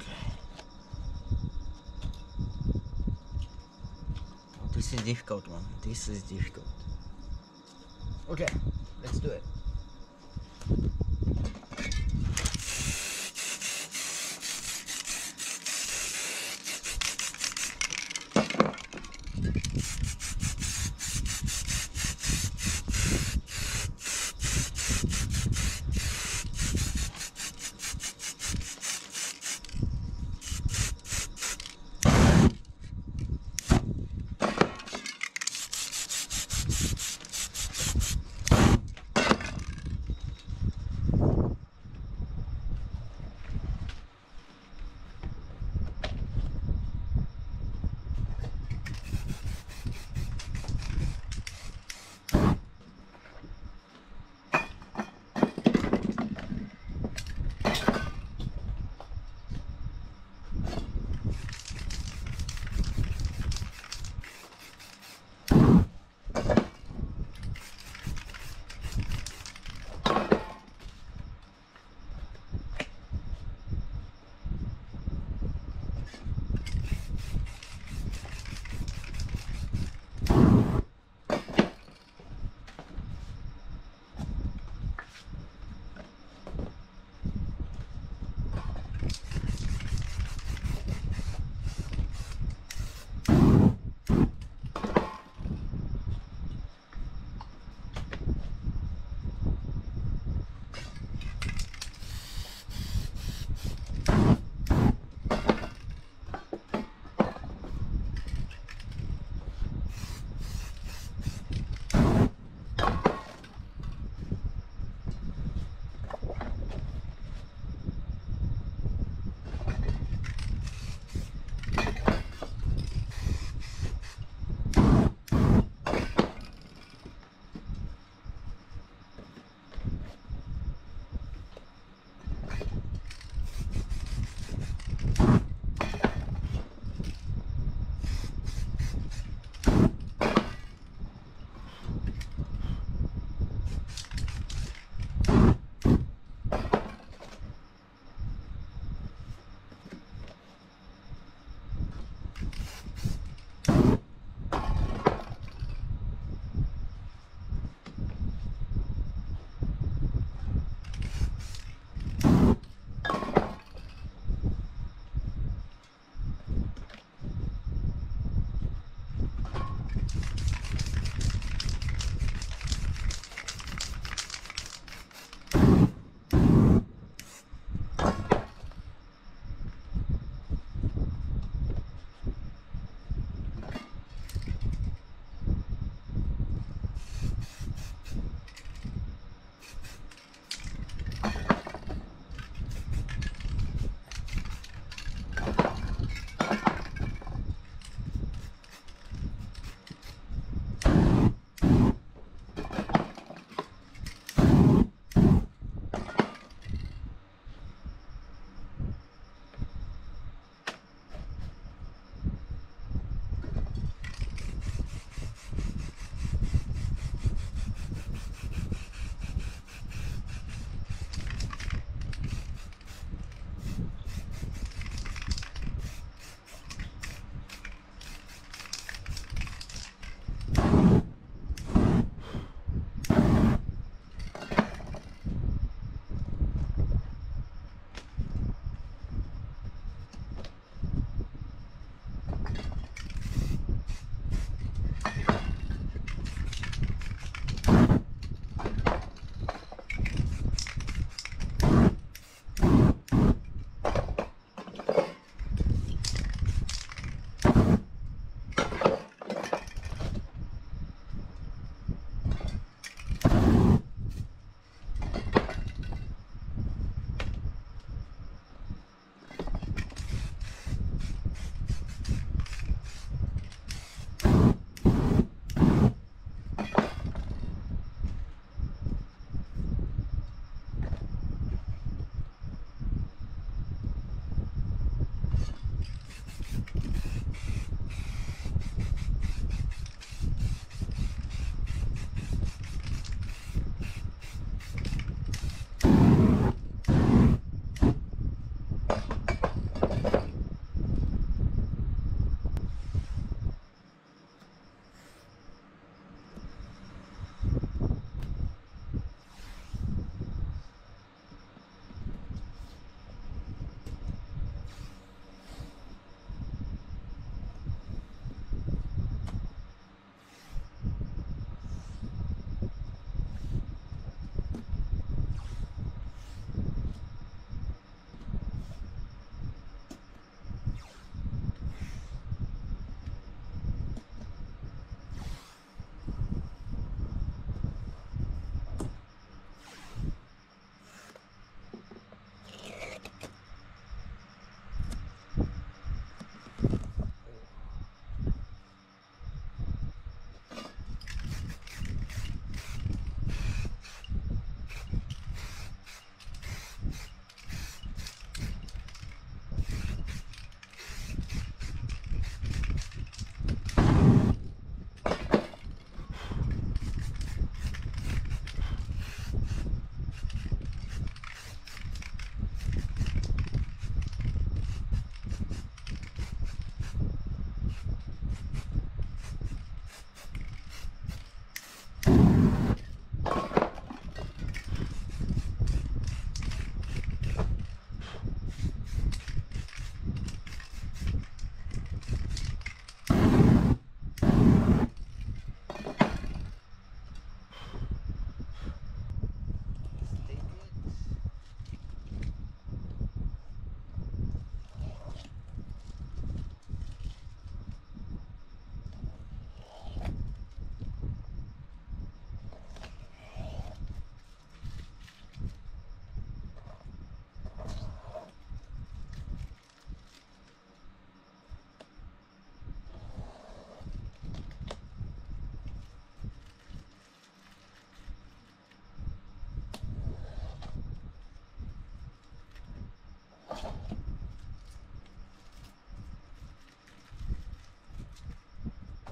Okay. This is difficult one. This is difficult. Okay, let's do it.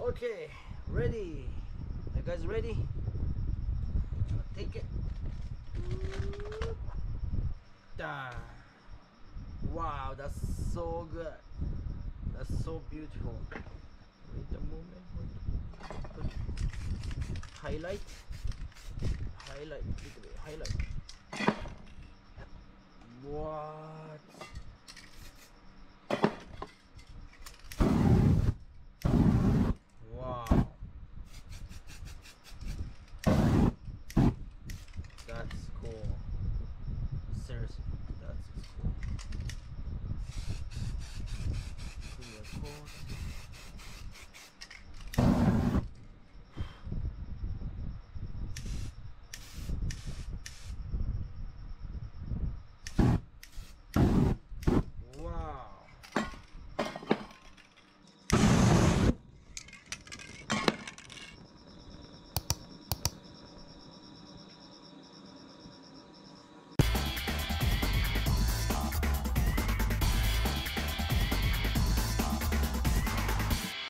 Okay, ready. You guys ready? Take it. Done. Wow, that's so good. That's so beautiful. Wait a moment. Wait. Highlight. Highlight. Highlight. What?